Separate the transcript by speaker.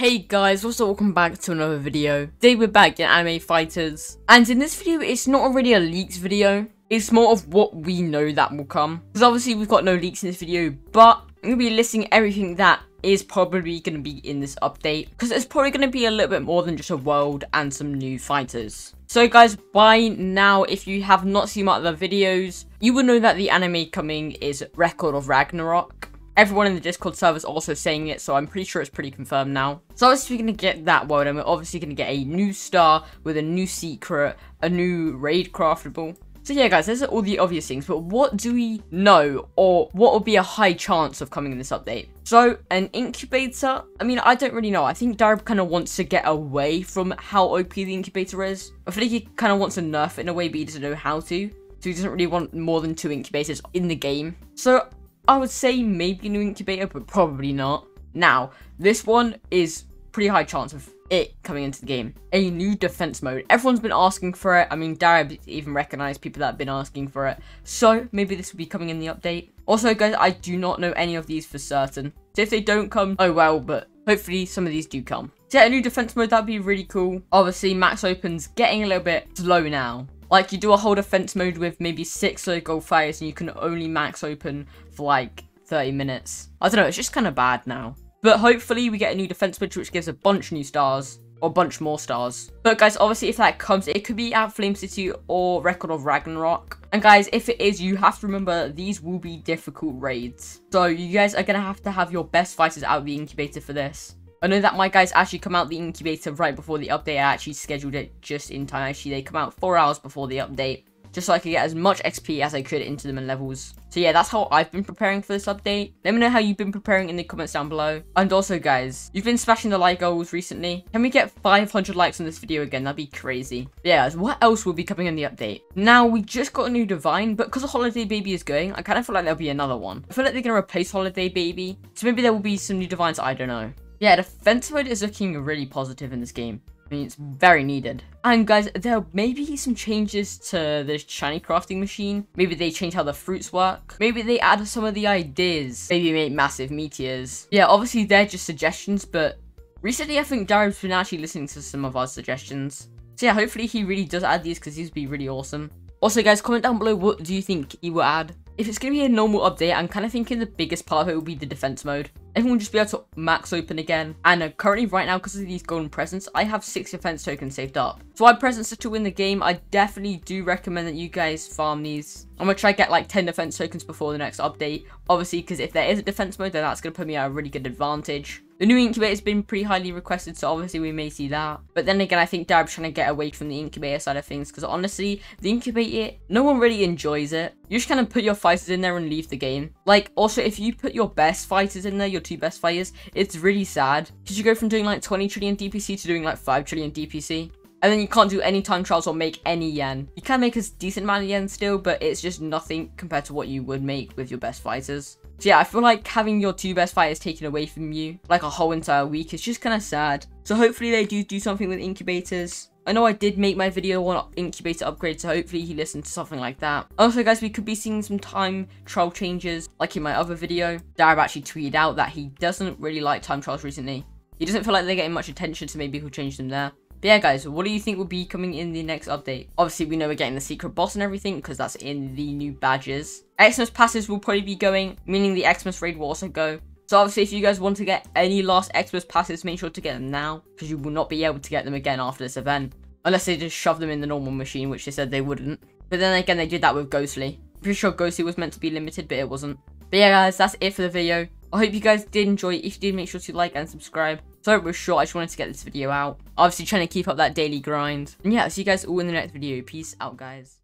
Speaker 1: Hey guys, what's up? Welcome back to another video. Today we're back in Anime Fighters. And in this video, it's not really a leaks video. It's more of what we know that will come. Because obviously we've got no leaks in this video, but I'm going to be listing everything that is probably going to be in this update. Because it's probably going to be a little bit more than just a world and some new fighters. So guys, by now, if you have not seen my other videos, you will know that the anime coming is Record of Ragnarok. Everyone in the Discord server is also saying it, so I'm pretty sure it's pretty confirmed now. So obviously we're going to get that world, and we're obviously going to get a new star with a new secret, a new raid craftable. So yeah, guys, those are all the obvious things, but what do we know, or what would be a high chance of coming in this update? So, an incubator, I mean, I don't really know. I think Darab kind of wants to get away from how OP the incubator is. I feel like he kind of wants to nerf it in a way, but he doesn't know how to. So he doesn't really want more than two incubators in the game. So I would say maybe new incubator, but probably not. Now, this one is pretty high chance of it coming into the game. A new defense mode. Everyone's been asking for it. I mean, Darab even recognized people that have been asking for it. So, maybe this will be coming in the update. Also, guys, I do not know any of these for certain. So if they don't come, oh well, but hopefully some of these do come. Yeah, a new defense mode, that'd be really cool. Obviously, max open's getting a little bit slow now. Like, you do a whole defense mode with maybe six gold fires and you can only max open for like 30 minutes. I don't know, it's just kind of bad now. But hopefully we get a new defense which gives a bunch new stars. Or a bunch more stars. But guys, obviously if that comes, it could be at Flame City or Record of Ragnarok. And guys, if it is, you have to remember these will be difficult raids. So you guys are going to have to have your best fighters out of the incubator for this. I know that my guys actually come out the incubator right before the update. I actually scheduled it just in time. Actually, they come out four hours before the update. Just so I could get as much XP as I could into them and levels. So yeah, that's how I've been preparing for this update. Let me know how you've been preparing in the comments down below. And also guys, you've been smashing the like goals recently. Can we get 500 likes on this video again? That'd be crazy. Yeah, what else will be coming in the update? Now, we just got a new Divine, but because the Holiday Baby is going, I kind of feel like there'll be another one. I feel like they're going to replace Holiday Baby. So maybe there will be some new Divines, I don't know. Yeah, defense mode is looking really positive in this game. I mean, it's very needed. And guys, there may be some changes to the shiny crafting machine. Maybe they change how the fruits work. Maybe they add some of the ideas. Maybe make massive meteors. Yeah, obviously they're just suggestions, but recently I think Darab's been actually listening to some of our suggestions. So yeah, hopefully he really does add these because these would be really awesome. Also guys, comment down below what do you think he will add. If it's going to be a normal update, I'm kind of thinking the biggest part of it will be the defense mode. Everyone just be able to max open again. And uh, currently right now, because of these golden presents, I have six defense tokens saved up. So I presents to win the game. I definitely do recommend that you guys farm these. I'm going to try get like 10 defense tokens before the next update. Obviously, because if there is a defense mode, then that's going to put me at a really good advantage. The new incubator has been pretty highly requested, so obviously we may see that. But then again, I think Darab's trying to get away from the incubator side of things, because honestly, the incubator, no one really enjoys it. You just kind of put your fighters in there and leave the game. Like, also, if you put your best fighters in there, your two best fighters, it's really sad. Because you go from doing like 20 trillion DPC to doing like 5 trillion DPC. And then you can't do any time trials or make any yen. You can make a decent amount of yen still, but it's just nothing compared to what you would make with your best fighters. So yeah, I feel like having your two best fighters taken away from you, like a whole entire week, is just kind of sad. So hopefully they do do something with incubators. I know I did make my video on incubator upgrade, so hopefully he listened to something like that. Also, guys, we could be seeing some time trial changes, like in my other video. Darab actually tweeted out that he doesn't really like time trials recently. He doesn't feel like they're getting much attention, so maybe he'll change them there. But yeah, guys, what do you think will be coming in the next update? Obviously, we know we're getting the secret boss and everything because that's in the new badges. Xmas passes will probably be going, meaning the Xmas raid will also go. So obviously, if you guys want to get any last Xmas passes, make sure to get them now because you will not be able to get them again after this event. Unless they just shove them in the normal machine, which they said they wouldn't. But then again, they did that with Ghostly. Pretty sure Ghostly was meant to be limited, but it wasn't. But yeah, guys, that's it for the video. I hope you guys did enjoy. If you did, make sure to like and subscribe. Sorry it was short, I just wanted to get this video out. Obviously trying to keep up that daily grind. And yeah, I'll see you guys all in the next video. Peace out, guys.